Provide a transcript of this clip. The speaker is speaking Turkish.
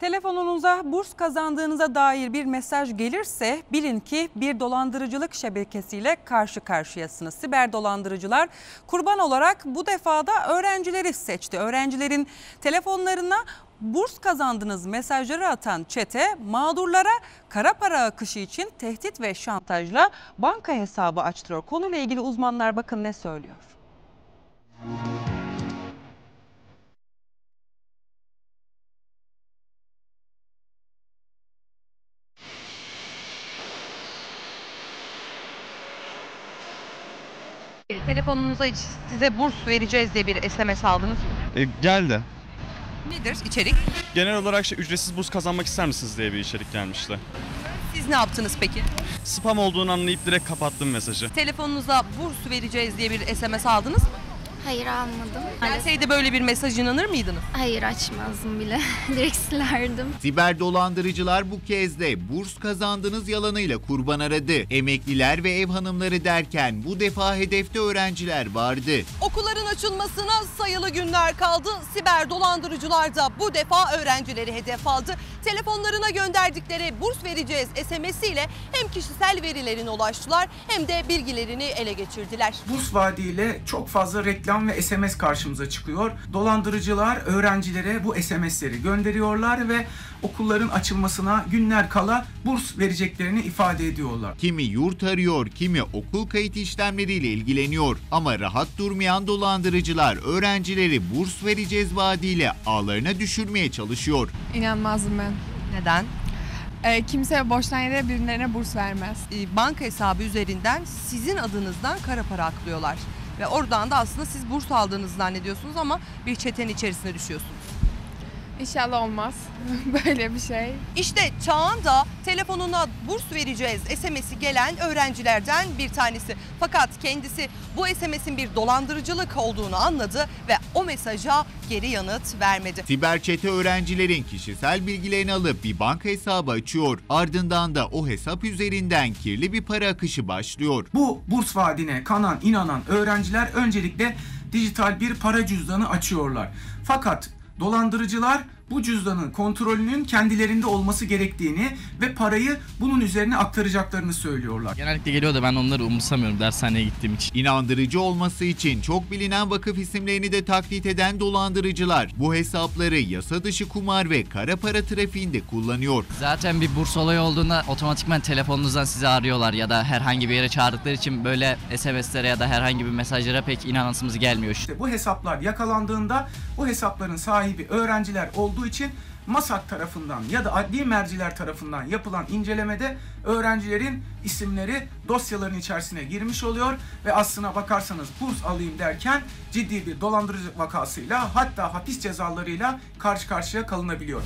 Telefonunuza burs kazandığınıza dair bir mesaj gelirse bilin ki bir dolandırıcılık şebekesiyle karşı karşıyasınız. Siber dolandırıcılar kurban olarak bu defada öğrencileri seçti. Öğrencilerin telefonlarına burs kazandınız mesajları atan çete mağdurlara kara para akışı için tehdit ve şantajla banka hesabı açtırıyor. Konuyla ilgili uzmanlar bakın ne söylüyor. Telefonunuza hiç size burs vereceğiz diye bir SMS aldınız mı? E, geldi. Nedir içerik? Genel olarak işte ücretsiz burs kazanmak ister misiniz diye bir içerik gelmişti. Siz ne yaptınız peki? Spam olduğunu anlayıp direkt kapattım mesajı. Telefonunuza burs vereceğiz diye bir SMS aldınız mı? Hayır almadım. Gelseydi böyle bir mesaj inanır mıydınız? Hayır açmazdım bile. Direkt silerdim. Siber dolandırıcılar bu kez de burs kazandınız yalanıyla kurban aradı. Emekliler ve ev hanımları derken bu defa hedefte öğrenciler vardı. Okulların açılmasına sayılı günler kaldı. Siber dolandırıcılar da bu defa öğrencileri hedef aldı. Telefonlarına gönderdikleri burs vereceğiz SMS ile hem kişisel verilerine ulaştılar hem de bilgilerini ele geçirdiler. Burs vaadiyle çok fazla reklam ve SMS karşımıza çıkıyor. Dolandırıcılar öğrencilere bu SMS'leri gönderiyorlar ve okulların açılmasına günler kala burs vereceklerini ifade ediyorlar. Kimi yurt arıyor, kimi okul kayıt işlemleriyle ilgileniyor. Ama rahat durmayan dolandırıcılar öğrencileri burs vereceğiz vaadiyle ağlarına düşürmeye çalışıyor. İnanmazdım ben. Neden? Ee, kimse boştan yere birilerine burs vermez. Ee, banka hesabı üzerinden sizin adınızdan kara para aklıyorlar. Ve oradan da aslında siz burs aldığınızı zannediyorsunuz ama bir çetenin içerisine düşüyorsunuz. İnşallah olmaz böyle bir şey. İşte Çağan da telefonuna burs vereceğiz SMS'i gelen öğrencilerden bir tanesi. Fakat kendisi bu SMS'in bir dolandırıcılık olduğunu anladı ve o mesaja geri yanıt vermedi. Siber çete öğrencilerin kişisel bilgilerini alıp bir banka hesabı açıyor. Ardından da o hesap üzerinden kirli bir para akışı başlıyor. Bu burs vaadine kanan, inanan öğrenciler öncelikle dijital bir para cüzdanı açıyorlar. Fakat dolandırıcılar bu cüzdanın kontrolünün kendilerinde olması gerektiğini ve parayı bunun üzerine aktaracaklarını söylüyorlar. Genellikle geliyor da ben onları umursamıyorum dershaneye gittiğim için. İnandırıcı olması için çok bilinen vakıf isimlerini de taklit eden dolandırıcılar bu hesapları yasa dışı kumar ve kara para trafiğinde kullanıyor. Zaten bir burs olayı olduğunda otomatikman telefonunuzdan sizi arıyorlar ya da herhangi bir yere çağırdıkları için böyle SMS'lere ya da herhangi bir mesajlara pek inanasımız gelmiyor. İşte bu hesaplar yakalandığında bu hesapların sahibi öğrenciler olduğu için MASAK tarafından ya da adli merciler tarafından yapılan incelemede öğrencilerin isimleri dosyaların içerisine girmiş oluyor ve aslına bakarsanız burs alayım derken ciddi bir dolandırıcılık vakasıyla hatta hapis cezalarıyla karşı karşıya kalınabiliyor.